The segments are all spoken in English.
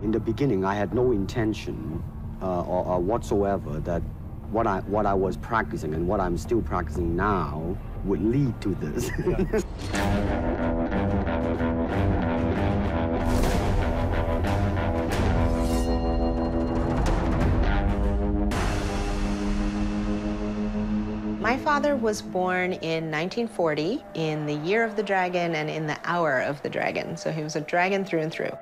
In the beginning, I had no intention uh, or, or whatsoever that what I, what I was practicing and what I'm still practicing now would lead to this. My father was born in 1940, in the year of the dragon and in the hour of the dragon. So he was a dragon through and through.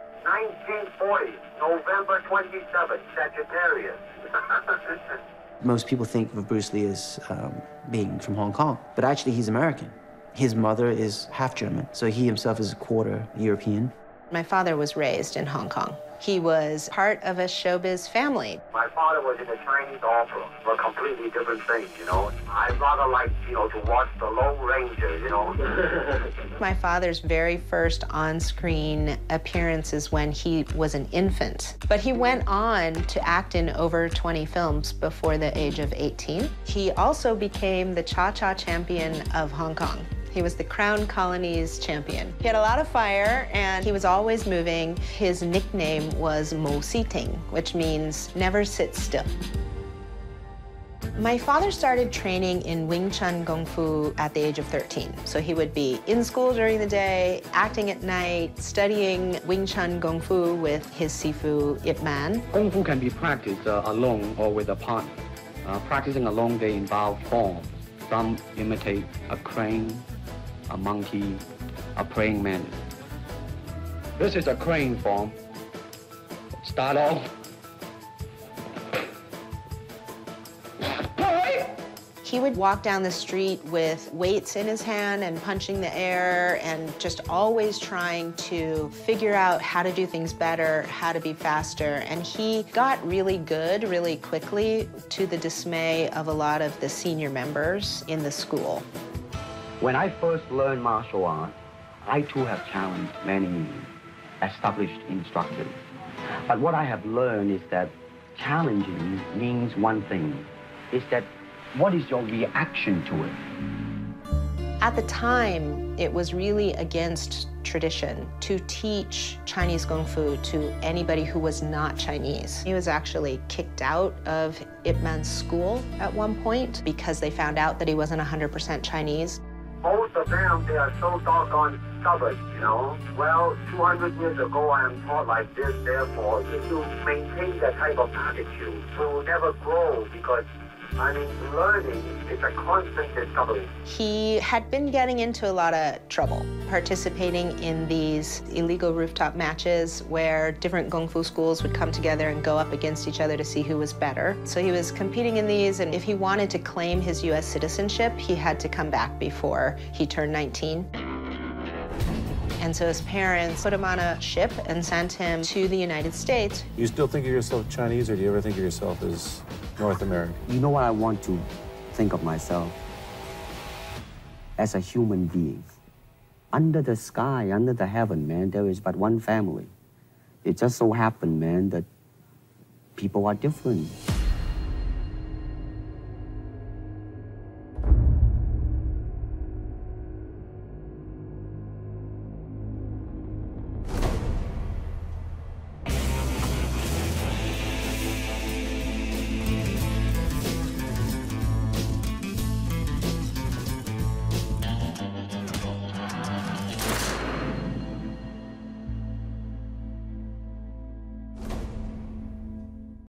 1940, November 27th, Sagittarius. Most people think of Bruce Lee as um, being from Hong Kong, but actually he's American. His mother is half German, so he himself is a quarter European. My father was raised in Hong Kong. He was part of a showbiz family. My father was in the Chinese opera, for a completely different thing, you know. I rather like, you know, to watch the Lone Ranger, you know. My father's very first on-screen appearance is when he was an infant. But he went on to act in over 20 films before the age of 18. He also became the Cha-Cha champion of Hong Kong. He was the Crown Colony's champion. He had a lot of fire and he was always moving. His nickname was Mo Siting, which means never sit still. My father started training in Wing Chun Kung Fu at the age of 13. So he would be in school during the day, acting at night, studying Wing Chun Kung Fu with his sifu Ip Man. Kung Fu can be practiced uh, alone or with a partner. Uh, practicing alone, they involve forms. Some imitate a crane, a monkey, a praying mantis. This is a crane form. Start off. He would walk down the street with weights in his hand and punching the air and just always trying to figure out how to do things better, how to be faster. And he got really good really quickly to the dismay of a lot of the senior members in the school. When I first learned martial art, I too have challenged many established instructors. But what I have learned is that challenging means one thing, is that what is your reaction to it? At the time, it was really against tradition to teach Chinese Kung Fu to anybody who was not Chinese. He was actually kicked out of Ip Man's school at one point because they found out that he wasn't 100% Chinese. Most of them, they are so doggone stubborn, you know. Well, 200 years ago, I am taught like this, therefore, if you maintain that type of attitude, we will never grow because I mean, learning is a constant discovery. He had been getting into a lot of trouble, participating in these illegal rooftop matches where different Kung Fu schools would come together and go up against each other to see who was better. So he was competing in these, and if he wanted to claim his U.S. citizenship, he had to come back before he turned 19. And so his parents put him on a ship and sent him to the United States. You still think of yourself Chinese, or do you ever think of yourself as North American? You know what I want to think of myself? As a human being. Under the sky, under the heaven, man, there is but one family. It just so happened, man, that people are different.